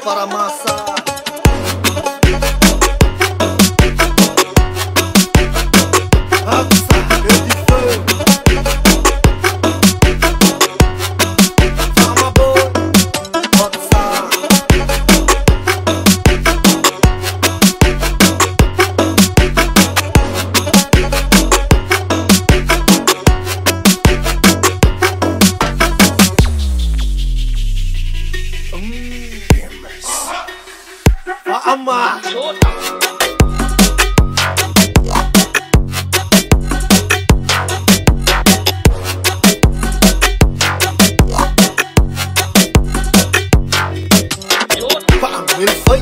para a massa. come Will fight.